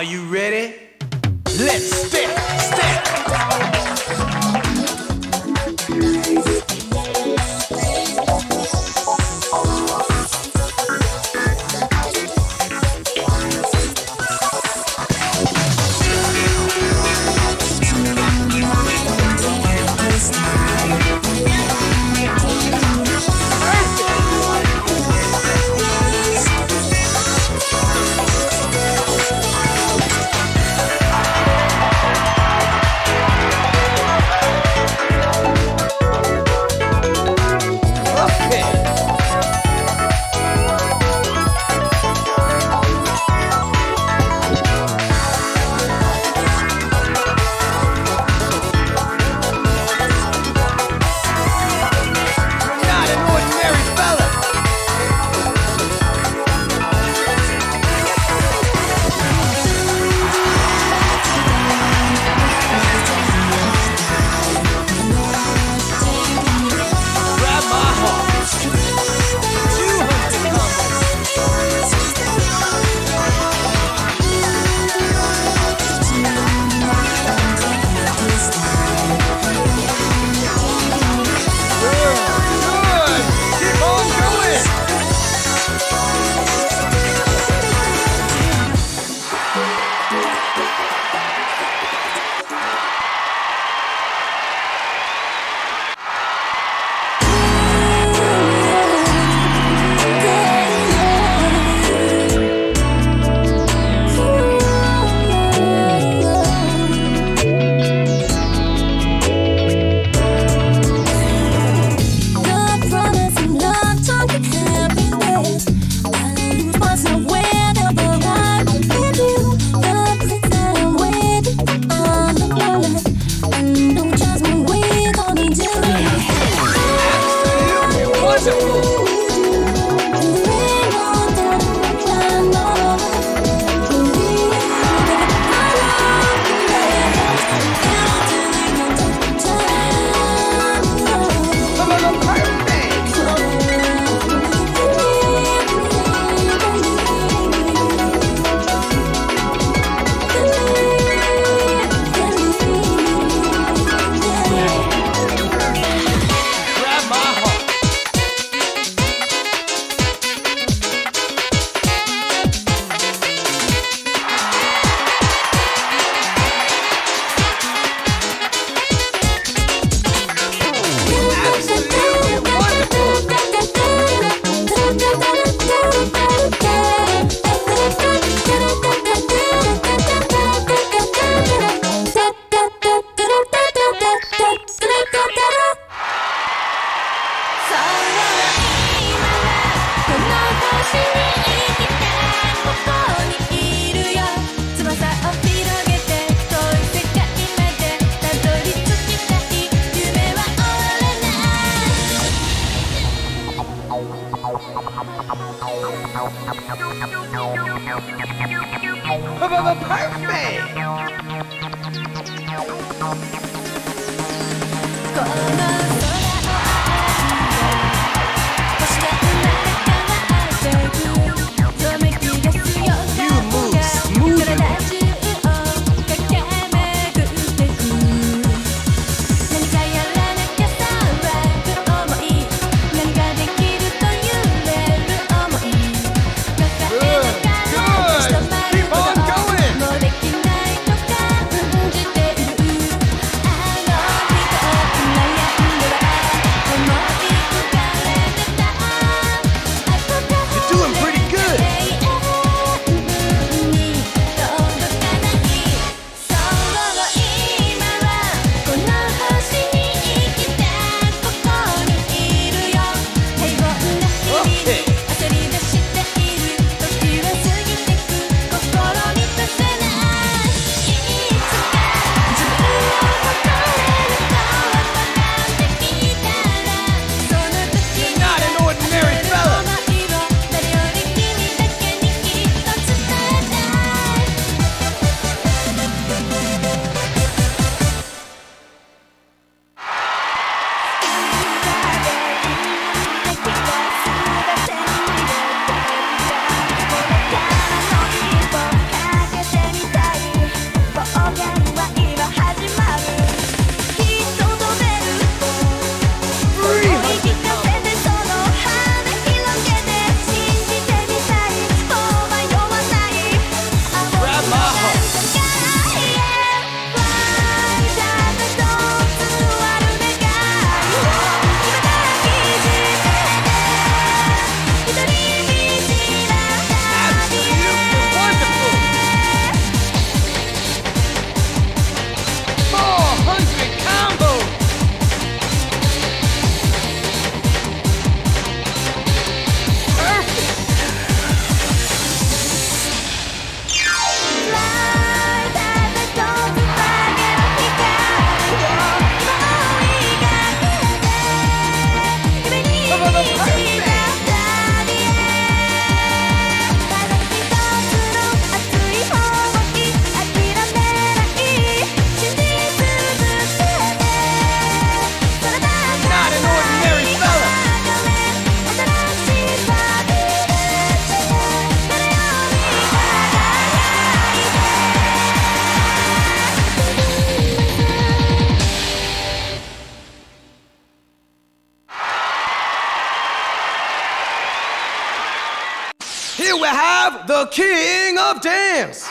Are you ready? Let's step, Keep we have the king of dance.